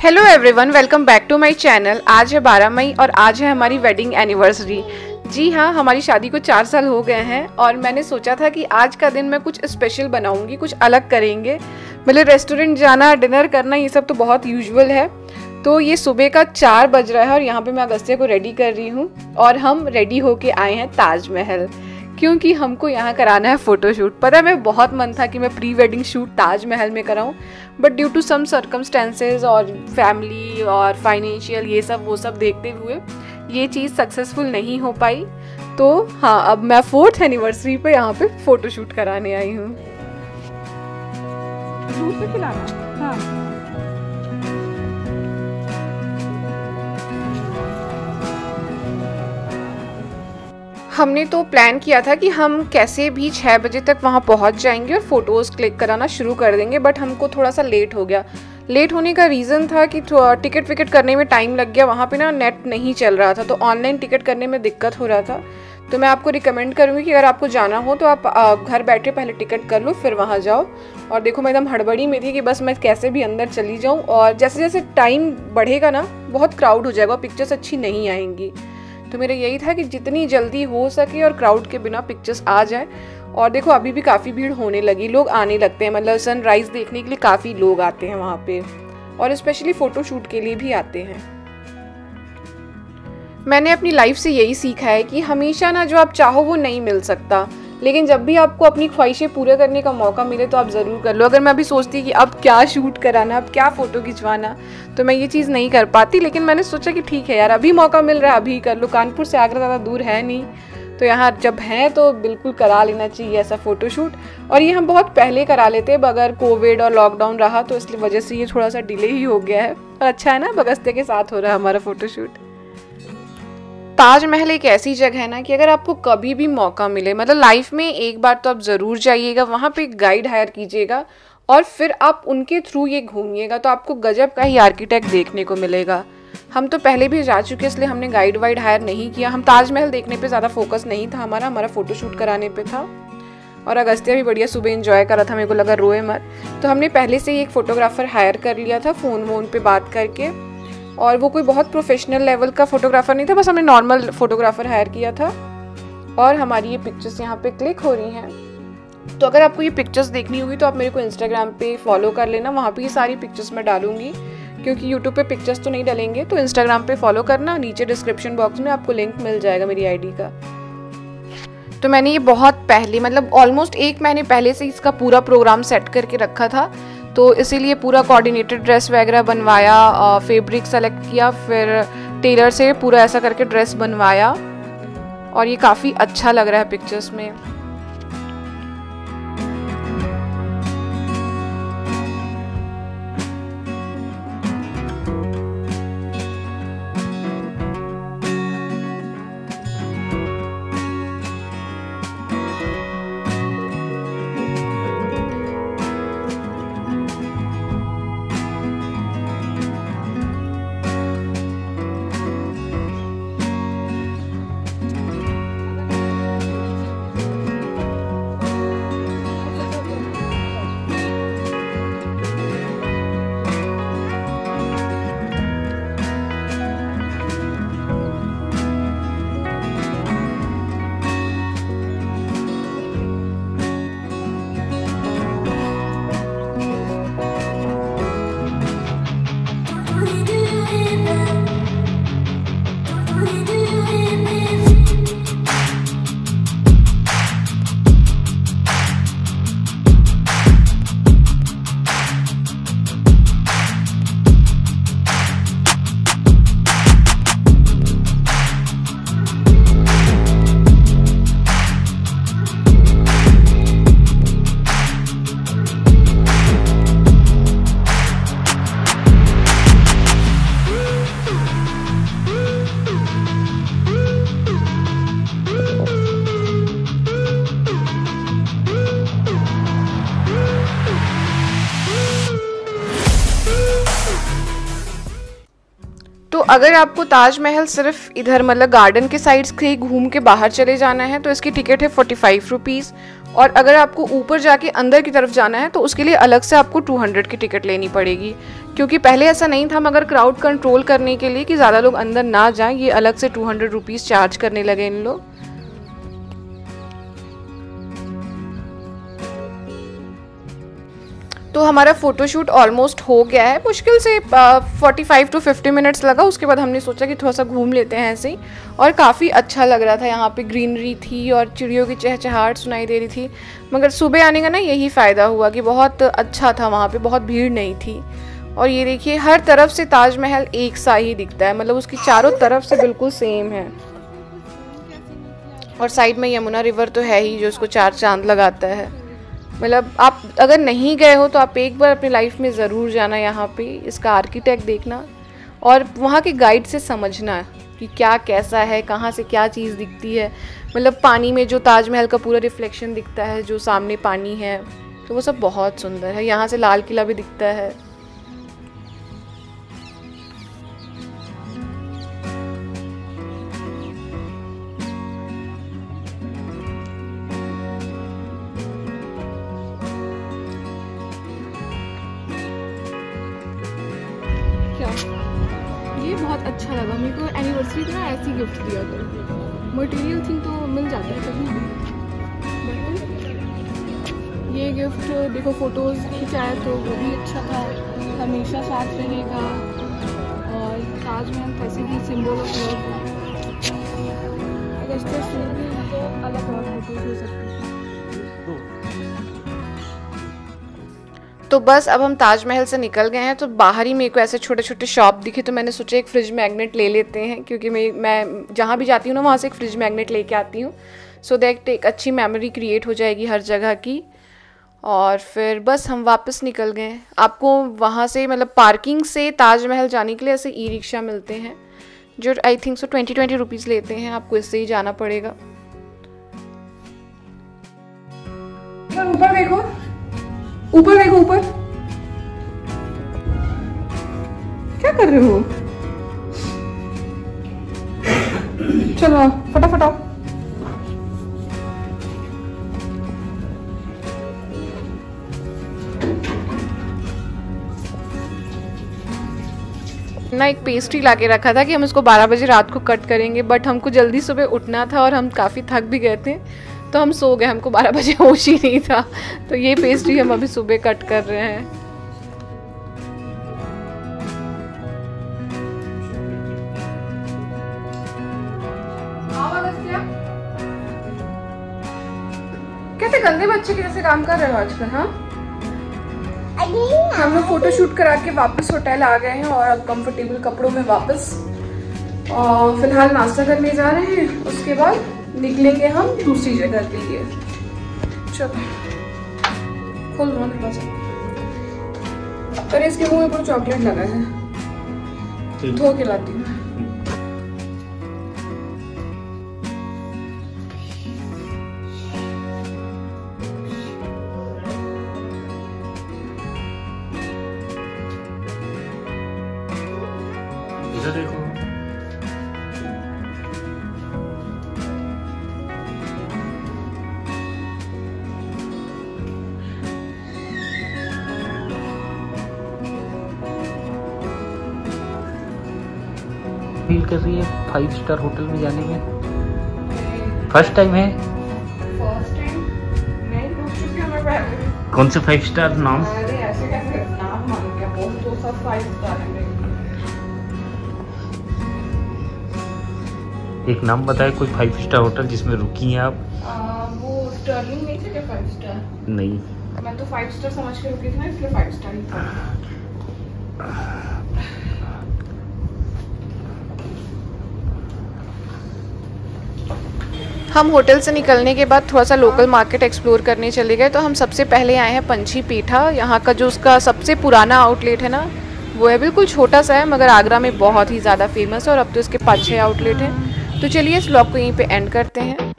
Hello everyone welcome back to my channel आज है 12 मई और आज है हमारी वेडिंग एनिवर्सरी जी हाँ हमारी शादी को चार साल हो गए हैं और मैंने सोचा था कि आज का दिन मैं कुछ स्पेशल बनाऊँगी, कुछ अलग करेंगे। मतलब रेस्टोरेंट जाना डिनर करना, ये सब तो बहुत यूजुअल है। तो ये सुबह का चार बज रहा है और यहाँ पे मैं अगस्त्य को रेडी कर रही हूँ और हम रेडी होके आए हैं ताजमहल। क्योंकि हमको यहाँ कराना है फ़ोटोशूट पता है, मैं बहुत मन था कि मैं प्री वेडिंग शूट ताजमहल में कराऊँ but due to some circumstances और फैमिली और फाइनेंशियल ये सब, वो सब देखते हुए ये चीज़ सक्सेसफुल नहीं हो पाई। तो हाँ अब मैं फोर्थ एनिवर्सरी पे यहाँ पे फ़ोटोशूट कराने आई हूँ। हाँ। हमने तो प्लान किया था कि हम कैसे भी छः बजे तक वहाँ पहुँच जाएँगे और फ़ोटोज़ क्लिक कराना शुरू कर देंगे बट हमको थोड़ा सा लेट हो गया। लेट होने का रीज़न था कि टिकट विकेट करने में टाइम लग गया, वहाँ पे ना नेट नहीं चल रहा था तो ऑनलाइन टिकट करने में दिक्कत हो रहा था। तो मैं आपको रिकमेंड करूँगी कि अगर आपको जाना हो तो आप घर बैठे पहले टिकट कर लो, फिर वहाँ जाओ। और देखो, मैं एकदम हड़बड़ी में थी कि बस मैं कैसे भी अंदर चली जाऊँ, और जैसे जैसे टाइम बढ़ेगा ना, बहुत क्राउड हो जाएगा पिक्चर्स अच्छी नहीं आएँगी। तो मेरा यही था कि जितनी जल्दी हो सके और क्राउड के बिना पिक्चर्स आ जाए। और देखो, अभी भी काफ़ी भीड़ होने लगी, लोग आने लगते हैं। मतलब सनराइज़ देखने के लिए काफ़ी लोग आते हैं वहाँ पे। और स्पेशली फ़ोटोशूट के लिए भी आते हैं। मैंने अपनी लाइफ से यही सीखा है कि हमेशा ना जो आप चाहो वो नहीं मिल सकता। लेकिन जब भी आपको अपनी ख्वाहिशें पूरा करने का मौका मिले तो आप ज़रूर कर लो। अगर मैं अभी सोचती कि अब क्या शूट कराना, अब क्या फ़ोटो खिंचवाना तो मैं ये चीज़ नहीं कर पाती। लेकिन मैंने सोचा कि ठीक है यार, अभी मौका मिल रहा है, अभी कर लो। कानपुर से आगरा ज़्यादा दूर है नहीं तो यहाँ जब हैं तो बिल्कुल करा लेना चाहिए ऐसा फ़ोटोशूट और ये हम बहुत पहले करा लेते अगर कोविड और लॉकडाउन रहा तो इसलिए वजह से ये थोड़ा सा डिले ही हो गया है। और अच्छा है ना बगस्ते के साथ हो रहा है हमारा फ़ोटोशूट ताजमहल एक ऐसी जगह है ना कि अगर आपको कभी भी मौका मिले मतलब लाइफ में एक बार तो आप ज़रूर जाइएगा, वहाँ पे गाइड हायर कीजिएगा और फिर आप उनके थ्रू ये घूमिएगा तो आपको गजब का ही आर्किटेक्ट देखने को मिलेगा। हम तो पहले भी जा चुके इसलिए हमने गाइड वाइड हायर नहीं किया। हम ताजमहल देखने पे ज़्यादा फोकस नहीं था, हमारा हमारा फ़ोटोशूट कराने पे था। और अगस्त्या भी बढ़िया सुबह इन्जॉय करा था, मेरे को लगा रोए मत। तो हमने पहले से ही एक फ़ोटोग्राफ़र हायर कर लिया था फ़ोन वोन पे बात करके। और वो कोई बहुत प्रोफेशनल लेवल का फोटोग्राफर नहीं था, बस हमने नॉर्मल फोटोग्राफर हायर किया था। और हमारी ये पिक्चर्स यहाँ पे क्लिक हो रही हैं। तो अगर आपको ये पिक्चर्स देखनी होगी तो आप मेरे को इंस्टाग्राम पे फॉलो कर लेना, वहाँ पे ये सारी पिक्चर्स मैं डालूँगी। क्योंकि यूट्यूब पे पिक्चर्स तो नहीं डालेंगे तो इंस्टाग्राम पे फॉलो करना, नीचे डिस्क्रिप्शन बॉक्स में आपको लिंक मिल जाएगा मेरी आईडी का। तो मैंने ये बहुत पहले मतलब ऑलमोस्ट एक महीने पहले से इसका पूरा प्रोग्राम सेट करके रखा था। तो इसीलिए पूरा कोऑर्डिनेटेड ड्रेस वगैरह बनवाया फैब्रिक सेलेक्ट किया, फिर टेलर से पूरा ऐसा करके ड्रेस बनवाया। और ये काफ़ी अच्छा लग रहा है पिक्चर्स में। अगर आपको ताजमहल सिर्फ़ इधर मतलब गार्डन के साइड्स से घूम के बाहर चले जाना है तो इसकी टिकट है फोर्टी फाइव रुपीज़ और अगर आपको ऊपर जाके अंदर की तरफ़ जाना है तो उसके लिए अलग से आपको 200 की टिकट लेनी पड़ेगी. क्योंकि पहले ऐसा नहीं था मगर क्राउड कंट्रोल करने के लिए कि ज़्यादा लोग अंदर ना जाएँ, ये अलग से टू हंड्रेड रुपीज़ चार्ज करने लगे इन लोग. तो हमारा फ़ोटोशूट ऑलमोस्ट हो गया है। मुश्किल से forty five to fifty minutes लगा। उसके बाद हमने सोचा कि थोड़ा सा घूम लेते हैं ऐसे ही। और काफ़ी अच्छा लग रहा था। यहाँ पे ग्रीनरी थी और चिड़ियों की चहचहाट सुनाई दे रही थी। मगर सुबह आने का ना यही फ़ायदा हुआ कि बहुत अच्छा था वहाँ पर बहुत भीड़ नहीं थी। और ये देखिए, हर तरफ़ से ताजमहल एक सा ही दिखता है। मतलब उसकी चारों तरफ़ से बिल्कुल सेम है। और साइड में यमुना रिवर तो है ही, जो उसको चार चाँद लगाता है। मतलब आप अगर नहीं गए हो तो आप एक बार अपनी लाइफ में ज़रूर जाना यहाँ पे, इसका आर्किटेक्ट देखना और वहाँ के गाइड से समझना कि क्या कैसा है, कहाँ से क्या चीज़ दिखती है। मतलब पानी में जो ताजमहल का पूरा रिफ्लेक्शन दिखता है, जो सामने पानी है तो वो सब बहुत सुंदर है। यहाँ से लाल किला भी दिखता है। ये बहुत अच्छा लगा। मेरे को एनिवर्सरी पे ना ऐसी गिफ्ट दिया था। मटेरियल थिंग तो मिल जाता है कभी भी। ये गिफ्ट देखो फ़ोटोज़ खिंचाए तो वो भी अच्छा था। हमेशा साथ रहेगा। और ताजमहल कैसे भी सिंबल ऑफ़ लव तो बस अब हम ताजमहल से निकल गए हैं तो बाहर ही मेरे को ऐसे छोटे छोटे शॉप दिखे तो मैंने सोचा एक फ्रिज मैग्नेट ले लेते हैं, क्योंकि मैं मैं जहाँ भी जाती हूँ ना, वहाँ से एक फ्रिज मैग्नेट लेके आती हूँ। सो दैट एक अच्छी मेमोरी क्रिएट हो जाएगी हर जगह की। और फिर बस हम वापस निकल गए। आपको वहाँ से मतलब पार्किंग से ताजमहल जाने के लिए ऐसे ई रिक्शा मिलते हैं, जो I think so twenty twenty rupees लेते हैं, आपको इससे ही जाना पड़ेगा। ऊपर देखो। ऊपर देखो, ऊपर। क्या कर रहे हो? चलो, फटाफट आओ। ना एक पेस्ट्री ला के रखा था कि हम इसको 12 बजे रात को कट करेंगे बट हमको जल्दी सुबह उठना था और हम काफ़ी थक भी गए थे। तो हम सो गए, हमको बारह बजे होश ही नहीं था। तो ये पेस्ट्री हम अभी सुबह कट कर रहे हैं। कैसे गंदे बच्चे के जैसे काम कर रहे हो आजकल हाँ? हम लोग फ़ोटो शूट करा के वापस होटल आ गए हैं और अब कंफर्टेबल कपड़ों में वापस। और फ़िलहाल नाश्ता करने जा रहे हैं, उसके बाद निकलेंगे हम दूसरी जगह के लिए। चलो। खोल दो थोड़ा सा अरे इसके मुँह में पूरा चॉकलेट लगा है। धो के लाती हूँ। देखो। फील कर रही है? फाइव स्टार होटल में जाने में? फ़र्स्ट टाइम है? कौन से फाइव स्टार नाम? एक नाम बताए कोई फाइव स्टार होटल जिसमें रुकी हैं आप? आ, वो स्टर्लिंग नहीं थे क्या फाइव स्टार नहीं। मैं तो फाइव स्टार समझ के रुकी थी ना इसलिए फाइव स्टार ही था। हम होटल से निकलने के बाद थोड़ा सा लोकल मार्केट एक्सप्लोर करने चले गए तो हम सबसे पहले आए हैं पंछी पीठा। यहाँ का जो उसका सबसे पुराना आउटलेट है ना, वो है बिल्कुल छोटा सा है, मगर आगरा में बहुत ही ज़्यादा फ़ेमस है और अब तो इसके पाँच छः आउटलेट हैं। तो चलिए इस ब्लॉग को यहीं पे एंड करते हैं।